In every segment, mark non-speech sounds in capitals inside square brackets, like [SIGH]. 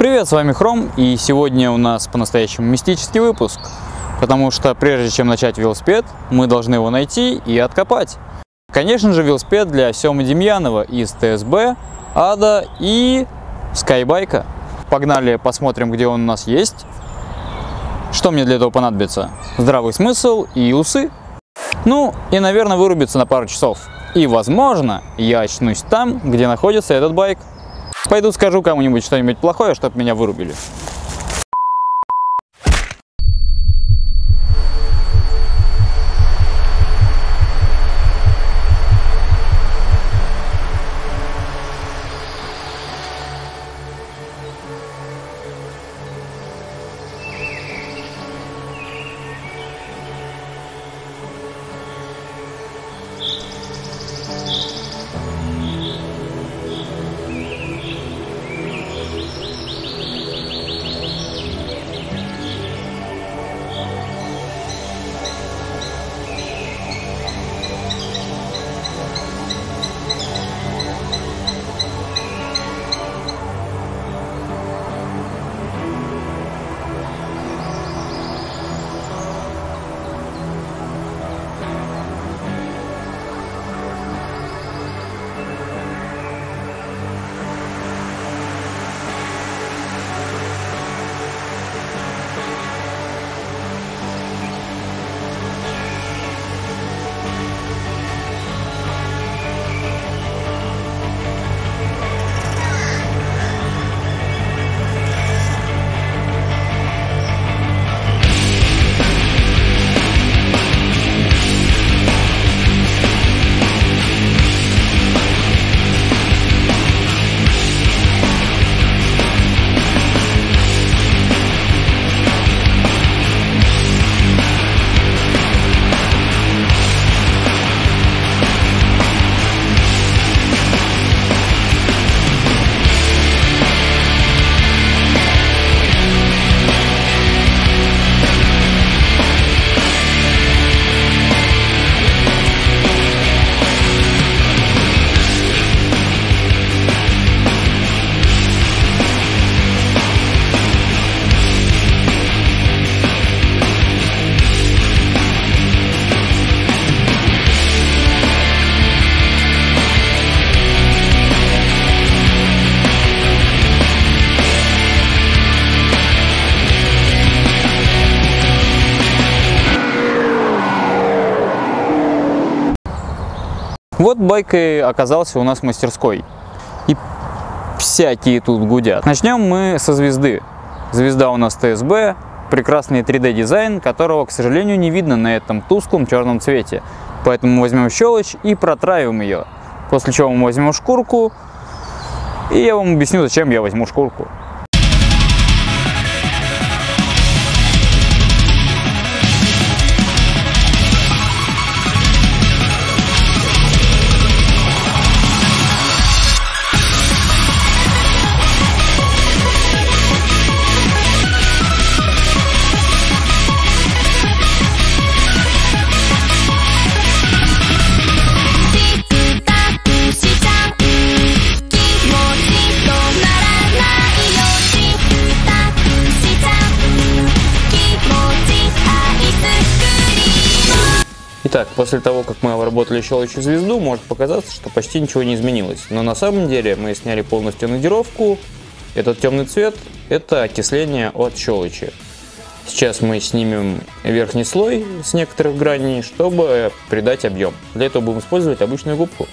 Привет, с вами Хром, и сегодня у нас по-настоящему мистический выпуск, потому что прежде чем начать велосипед, мы должны его найти и откопать. Конечно же, велосипед для Семы Демьянова из ТСБ, Ада и Скайбайка. Погнали, посмотрим, где он у нас есть. Что мне для этого понадобится? Здравый смысл и усы. Ну, и, наверное, вырубиться на пару часов. И, возможно, я очнусь там, где находится этот байк. Пойду скажу кому-нибудь что-нибудь плохое, чтобы меня вырубили. Вот байк и оказался у нас в мастерской. И всякие тут гудят. Начнем мы со звезды. Звезда у нас ТСБ, прекрасный 3D дизайн, которого, к сожалению, не видно на этом тусклом черном цвете. Поэтому возьмем щелочь и протравим ее. После чего мы возьмем шкурку, и я вам объясню, зачем я возьму шкурку. После того, как мы обработали щелочью звезду, может показаться, что почти ничего не изменилось. Но на самом деле мы сняли полностью надировку. Этот темный цвет – это окисление от щелочи. Сейчас мы снимем верхний слой с некоторых граней, чтобы придать объем. Для этого будем использовать обычную губку.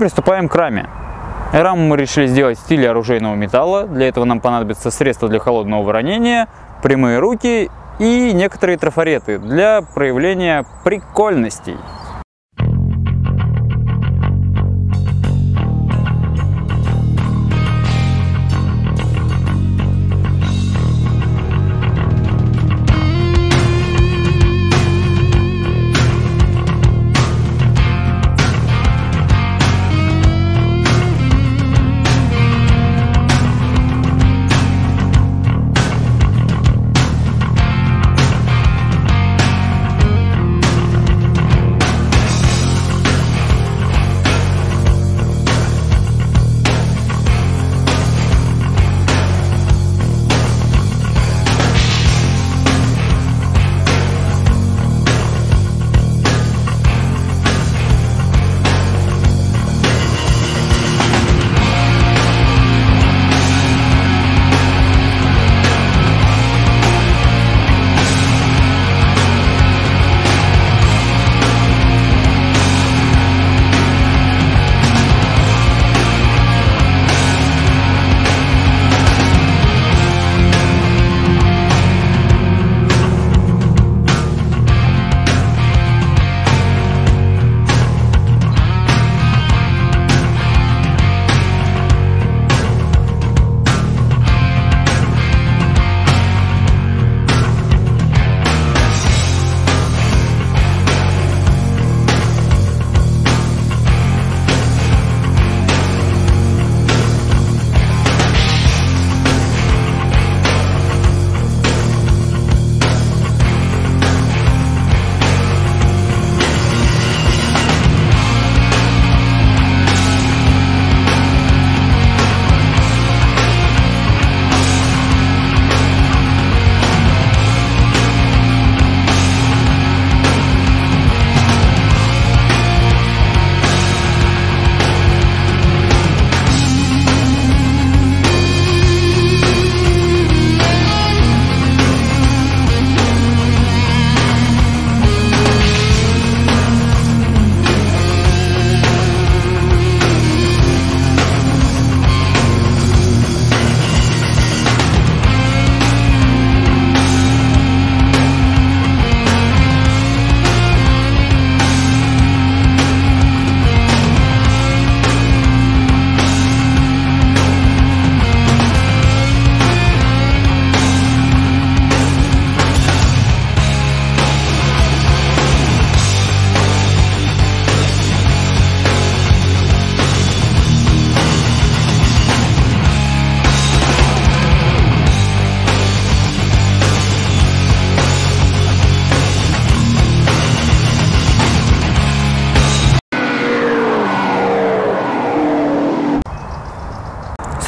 Приступаем к раме. Раму мы решили сделать в стиле оружейного металла. Для этого нам понадобится средства для холодного воронения, прямые руки и некоторые трафареты для проявления прикольностей.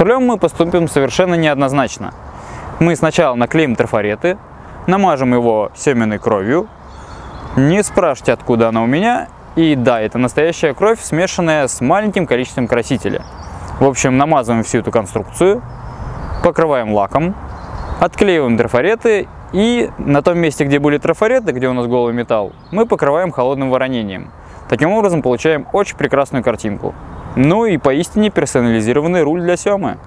Рулем мы поступим совершенно неоднозначно. Мы сначала наклеим трафареты, намажем его семенной кровью, не спрашивайте, откуда она у меня, и да, это настоящая кровь, смешанная с маленьким количеством красителя. В общем, намазываем всю эту конструкцию, покрываем лаком, отклеиваем трафареты и на том месте, где были трафареты, где у нас голый металл, мы покрываем холодным воронением. Таким образом получаем очень прекрасную картинку. Ну и поистине персонализированный руль для Семы.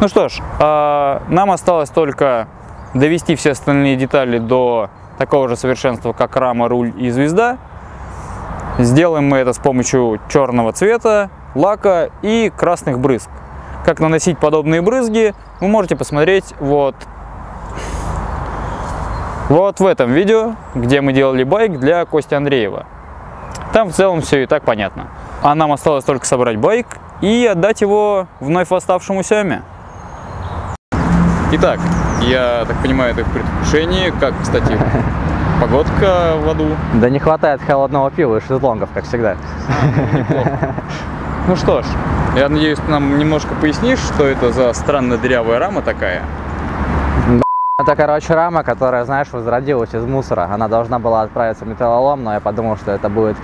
Ну что ж, а, нам осталось только довести все остальные детали до такого же совершенства, как рама, руль и звезда. Сделаем мы это с помощью черного цвета, лака и красных брызг. Как наносить подобные брызги, вы можете посмотреть вот, вот в этом видео, где мы делали байк для Кости Андреева. Там в целом все и так понятно. А нам осталось только собрать байк и отдать его вновь восставшему Семе. Итак, я так понимаю, это в предвкушении. Как, кстати, погодка в аду? Да не хватает холодного пива и шезлонгов, как всегда. А, ну, что ж, я надеюсь, ты нам немножко пояснишь, что это за странно дырявая рама такая? Это, короче, рама, которая, знаешь, возродилась из мусора. Она должна была отправиться в металлолом, но я подумал, что это будет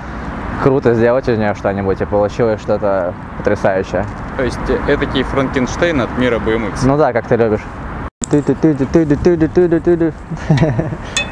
круто сделать из нее что-нибудь, и получилось что-то потрясающее. То есть, это Франкенштейн от мира BMX? Ну да, как ты любишь. 对的对的对的对的对的对的。嘿嘿嘿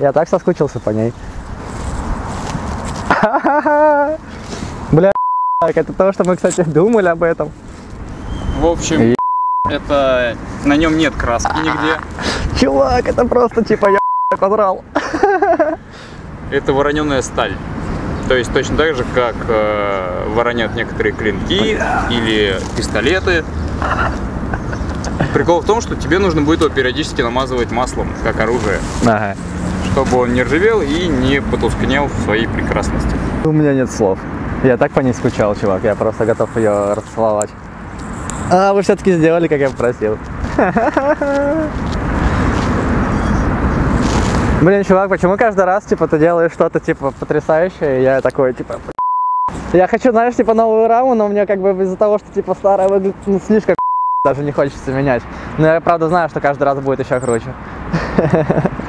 я так соскучился по ней. [LAUGHS] Бля, это то, что мы, кстати, думали об этом. В общем, это на нем нет краски нигде. [LAUGHS] Чувак, это просто типа я [LAUGHS] подрал. Это вороненая сталь. То есть точно так же, как э, воронят некоторые клинки или пистолеты. Прикол в том, что тебе нужно будет его периодически намазывать маслом, как оружие, Ага. Чтобы он не ржавел и не потускнел в своей прекрасности. У меня нет слов. Я так по ней скучал, чувак. Я просто готов ее расцеловать. А, вы все-таки сделали, как я попросил. [LAUGHS] Блин, чувак, почему каждый раз, типа, ты делаешь что-то, типа, потрясающее, и я такой, типа, я хочу, знаешь, типа, новую раму, но мне, как бы, из-за того, что, типа, старая выглядит, ну, слишком [LAUGHS] даже не хочется менять. Но я, правда, знаю, что каждый раз будет еще круче. [LAUGHS]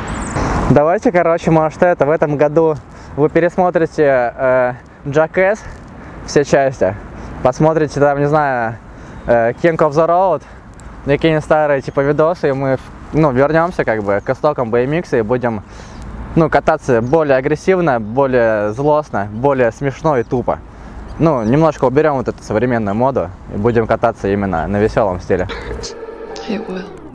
Давайте, короче, может, это, в этом году вы пересмотрите э, Jackass, все части, посмотрите там, не знаю, э, King of the Road, какие-нибудь старые, типа, видосы, и мы ну, вернемся как бы к истокам BMX и будем ну, кататься более агрессивно, более злостно, более смешно и тупо. Ну, немножко уберем вот эту современную моду и будем кататься именно на веселом стиле. It will.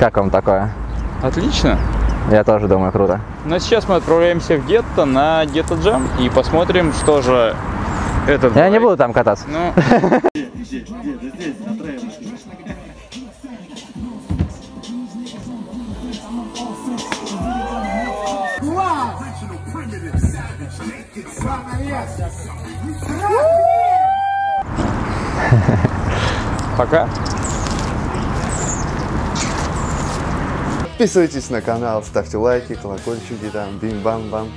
Как вам такое? Отлично. Я тоже думаю, круто. Но сейчас мы отправляемся в гетто на гетто джам и посмотрим, что же этот Я не байк- буду там кататься. Ну, [LAUGHS] пока. Подписывайтесь на канал, ставьте лайки, колокольчики там, бим-бам-бам.